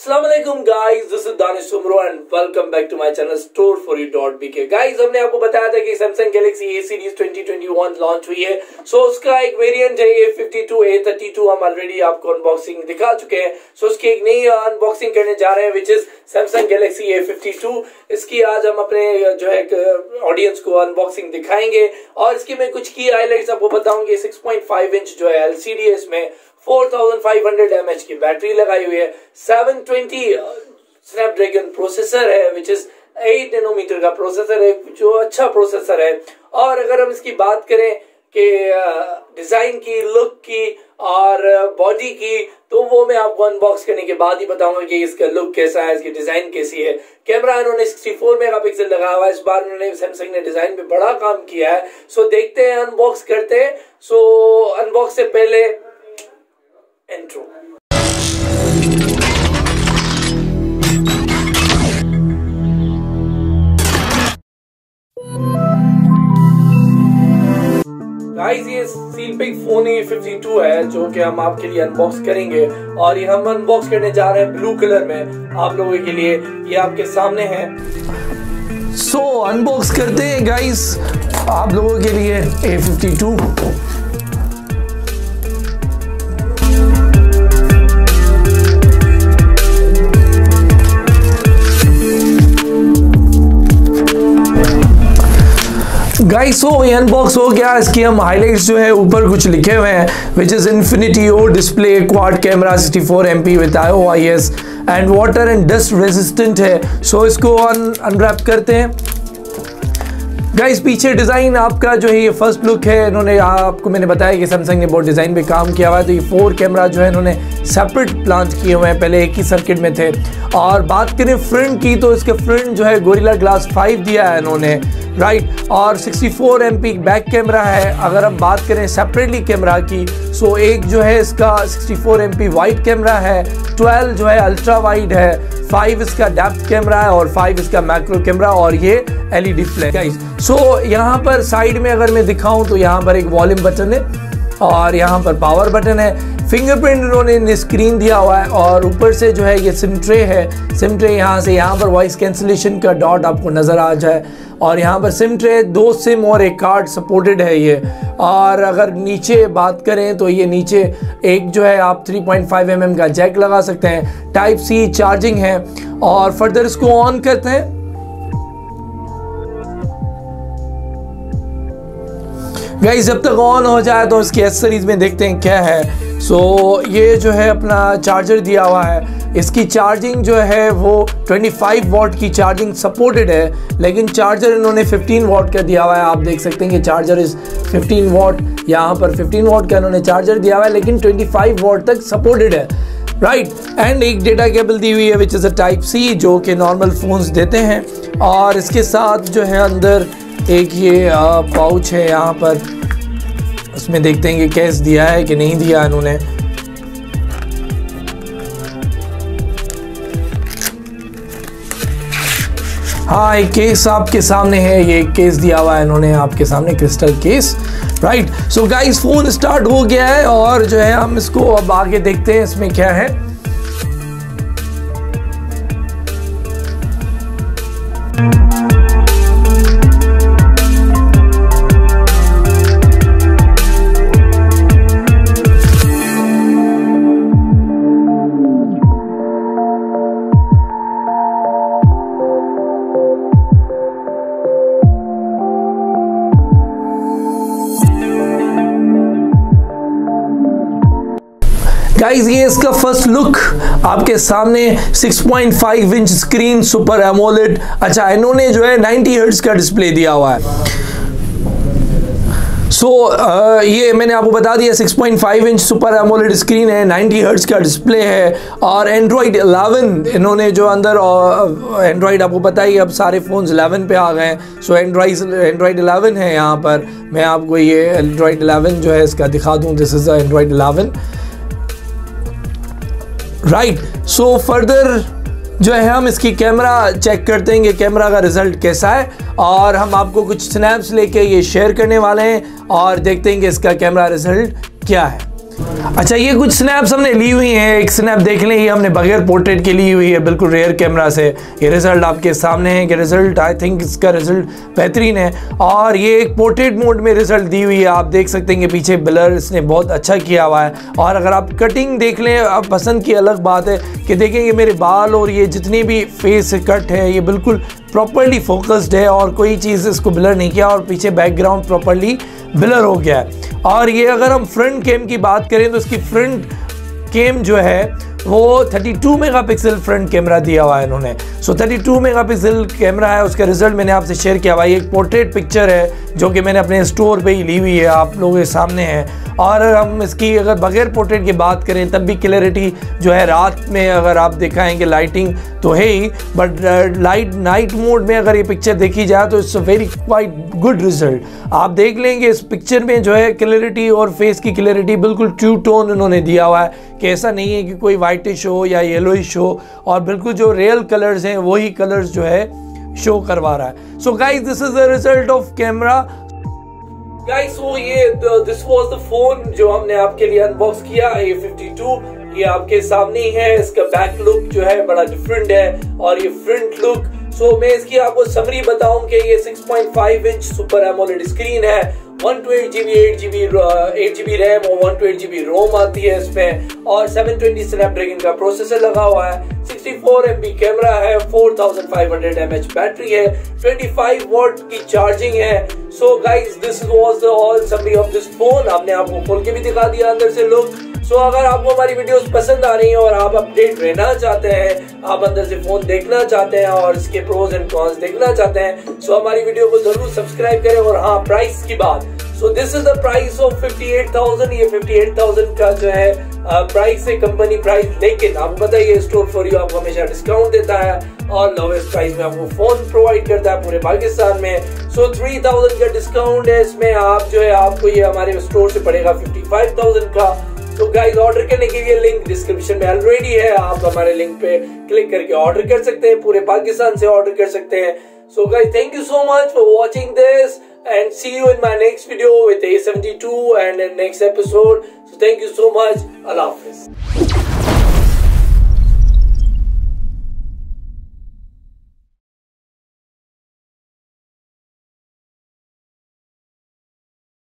Assalamualaikum guys, this is Danish Sumro and welcome back to my channel store4u.bk. Guys, हमने आपको बताया था कि Samsung Galaxy A series 2021 launch हुई है। सो so, उसका एक है A52, A32 हम ऑलरेडी आपको अनबॉक्सिंग दिखा चुके हैं। So, उसकी एक नई अनबॉक्सिंग करने जा रहे हैं which is Samsung Galaxy A52 इसकी आज हम अपने जो है ऑडियंस को अनबॉक्सिंग दिखाएँगे। और इसकी मैं कुछ की हाईलाइट्स आपको बताऊँगी। 6.5 इंच जो है एलसीडी है इसमें 4500 एमएच की बैटरी लगाई हुई है। 720 स्नैपड्रैगन प्रोसेसर है विच इज़ 8 नैनोमीटर का प्रोसेसर है, जो अच्छा प्रोसेसर है। और अगर हम इसकी बात करें कि डिज़ाइन की लुक की और बॉडी की तो वो मैं आपको अनबॉक्स करने के बाद ही बताऊँगा कि इसका लुक कैसा है, इसकी डिज़ाइन कैसी है। कैमरा इन्होंने 64 मेगापिक्सल लगाया हुआ है। इस बार उन्होंने सैमसंग ने डिज़ाइन पे बड़ा काम किया है। सो देखते हैं अनबॉक्स करते हैं। सो अनबॉक्स से पहले पिक फ़ोन ए 52 है जो कि हम आपके लिए अनबॉक्स करेंगे। और ये हम अनबॉक्स करने जा रहे हैं ब्लू कलर में आप लोगों के लिए। ये आपके सामने है। सो so, अनबॉक्स करते हैं गाइस आप लोगों के लिए ए 52 गाइस सो ये अनबॉक्स हो गया। इसके हम हाइलाइट्स जो है ऊपर कुछ लिखे हुए हैं which is infinity O display quad camera 64 four M P with I O I S and water and dust resistant है। सो so, इसको अन अनरैप करते हैं। गाइस पीछे डिज़ाइन आपका जो है, ये फ़र्स्ट लुक है। इन्होंने, आपको मैंने बताया कि सैमसंग ने बहुत डिज़ाइन पे काम किया हुआ है। तो ये फोर कैमरा जो है, इन्होंने सेपरेट प्लांट किए हुए हैं। पहले एक ही सर्किट में थे। और बात करें फ्रंट की तो इसके फ्रंट जो है गोरिल्ला ग्लास फाइव दिया है इन्होंने। राइट और 64 फोर बैक कैमरा है। अगर हम बात करें सेपरेटली कैमरा की सो एक जो है, इसका 64 फोर वाइट कैमरा है। 12 जो है अल्ट्रा वाइड है। 5 इसका डेप्थ कैमरा है और फाइव इसका मैक्रो कैमरा और ये एलईडी फ्लैश सो यहाँ पर साइड में अगर मैं दिखाऊँ तो यहाँ पर एक वॉल्यूम बटन है और यहाँ पर पावर बटन है। फिंगरप्रिंट इन्होंने स्क्रीन दिया हुआ है और ऊपर से जो है ये सिम ट्रे है। सिम ट्रे यहाँ से, यहाँ पर वॉइस कैंसिलेशन का डॉट आपको नज़र आ जाए। और यहाँ पर सिम ट्रे दो सिम और एक कार्ड सपोर्टेड है ये। और अगर नीचे बात करें तो ये नीचे एक जो है आप 3.5 पॉइंट mm का जैक लगा सकते हैं। टाइप सी चार्जिंग है। और फर्दर इसको ऑन करते हैं। गाइस जब तक ऑन हो जाए तो इसकी एसेसरीज में देखते हैं क्या है। सो so, ये जो है अपना चार्जर दिया हुआ है। इसकी चार्जिंग जो है वो 25 वॉट की चार्जिंग सपोर्टेड है लेकिन चार्जर इन्होंने 15 वॉट का दिया हुआ है। आप देख सकते हैं कि चार्जर इज़ 15 वॉट यहाँ पर 15 वॉट का इन्होंने चार्जर दिया हुआ है लेकिन 25 वॉट तक सपोर्टेड है। Right right. एंड एक डेटा केबल दी हुई है विच इज़ अ टाइप सी जो कि नॉर्मल फ़ोन्स देते हैं। और इसके साथ जो है अंदर एक ये पाउच है यहाँ पर। उसमें देखते हैं कि कैश दिया है कि नहीं दिया उन्होंने हाँ एक केस आपके सामने है, ये केस दिया हुआ है इन्होंने आपके सामने crystal case right so guys phone start हो गया है और जो है हम इसको अब आगे देखते हैं, इसमें क्या है? गाइस ये इसका फ़र्स्ट लुक आपके सामने 6.5 इंच स्क्रीन सुपर एमोलेड अच्छा इन्होंने जो है 90 हर्ट्ज का डिस्प्ले दिया हुआ है। सो so, ये मैंने आपको बता दिया 6.5 इंच सुपर एमोलेड स्क्रीन है 90 हर्ट्ज का डिस्प्ले है और एंड्रॉयड 11 इन्होंने जो अंदर एंड्रॉयड आपको पता ही अब सारे फ़ोन्स 11 पे आ गए हैं। सो एंड्रॉइड एंड्रॉयड 11 है यहाँ पर। मैं आपको ये एंड्रॉयड 11 जो है इसका दिखा दूँ this is Android 11 right so further जो है, हम इसकी कैमरा चेक करते हैं कि कैमरा का रिज़ल्ट कैसा है। और हम आपको कुछ स्नैप्स लेके ये शेयर करने वाले हैं और देखते हैं कि इसका कैमरा रिज़ल्ट क्या है। अच्छा ये कुछ स्नैप्स हमने ली हुई हैं। एक स्नैप देख लें, ये हमने बगैर पोर्ट्रेट की ली हुई है, बिल्कुल रेयर कैमरा से। ये रिज़ल्ट आपके सामने है कि रिज़ल्ट आई थिंक इसका रिज़ल्ट बेहतरीन है। और ये एक पोर्ट्रेट मोड में रिज़ल्ट दी हुई है। आप देख सकते हैं कि पीछे ब्लर इसने बहुत अच्छा किया हुआ है। और अगर आप कटिंग देख लें आप पसंद की अलग बात है कि देखेंगे मेरे बाल और ये जितनी भी फेस कट है, ये बिल्कुल प्रॉपरली फोकस्ड है और कोई चीज़ इसको ब्लर नहीं किया और पीछे बैकग्राउंड प्रॉपरली ब्लर हो गया है। और ये अगर हम फ्रंट कैम की बात करें तो इसकी फ्रंट कैम जो है वो 32 मेगापिक्सल फ्रंट कैमरा दिया हुआ है इन्होंने। सो so, 32 मेगापिक्सल कैमरा है उसका रिज़ल्ट मैंने आपसे शेयर किया हुआ है। एक पोर्ट्रेट पिक्चर है जो कि मैंने अपने स्टोर पे ही ली हुई है आप लोगों के सामने है। और हम इसकी अगर बगैर पोर्ट्रेट की बात करें, तब भी क्लियरिटी जो है रात में अगर आप दिखाएँगे लाइटिंग तो है ही। बट लाइट नाइट मोड में अगर ये पिक्चर देखी जाए तो it's very quite good result आप देख लेंगे इस पिक्चर में जो है क्लियरिटी और फेस की क्लियरिटी बिल्कुल ट्यू टोन उन्होंने दिया हुआ है कि ऐसा नहीं है कि कोई वाइटिश हो या येलोइश हो और बिल्कुल जो रियल कलर्स हैं, वही कलर्स जो है शो करवा रहा है। So guys this is the result of camera guys वो ये दिस वाज द फ़ोन जो हमने आपके लिए अनबॉक्स किया ए फिफ्टी टू ये आपके सामने ही है। इसका बैक लुक जो है बड़ा डिफरेंट है और ये फ्रंट लुक सो so, मैं इसकी आपको समरी बताऊँ कि ये 6.5 इंच सुपर एमोलेड स्क्रीन है। One two eight GB eight GB GB RAM और one two eight GB ROM आती है इसमें। और सेवन ट्वेंटी स्नैपड्रैगन का प्रोसेसर लगा हुआ है। Sixty four M B camera है four thousand five hundred M H battery है ट्वेंटी फाइव वॉट की चार्जिंग है। So guys this was all summary of this phone हमने आपको खोल के भी दिखा दिया अंदर से लुक सो so, अगर आपको हमारी वीडियोस पसंद आ रही हैं और आप अपडेट रहना चाहते हैं आप अंदर से फ़ोन देखना चाहते हैं और इसके प्रोज एंड कॉन्स देखना चाहते हैं सो so, हमारी वीडियो को ज़रूर सब्सक्राइब करें और हाँ प्राइस की बात. So this is the price of 58,000 ये 58,000 का जो है प्राइस है कंपनी प्राइस लेकिन आपको है स्टोर फॉर यू आपको हमेशा डिस्काउंट देता है और लोवेस्ट प्राइस में आपको फ़ोन प्रोवाइड करता है पूरे पाकिस्तान में। सो थ्री थाउज़ेंड का डिस्काउंट है इसमें। आप जो है आपको ये हमारे स्टोर से पड़ेगा 55,000 का। तो गाइस ऑर्डर करने के लिए लिंक डिस्क्रिप्शन में ऑलरेडी है। आप हमारे लिंक पे क्लिक करके ऑर्डर कर सकते हैं पूरे पाकिस्तान से ऑर्डर कर सकते हैं। So guys thank you so much for watching this and see you in my next video with A72 and in next episode. So thank you so much. Allah Hafiz.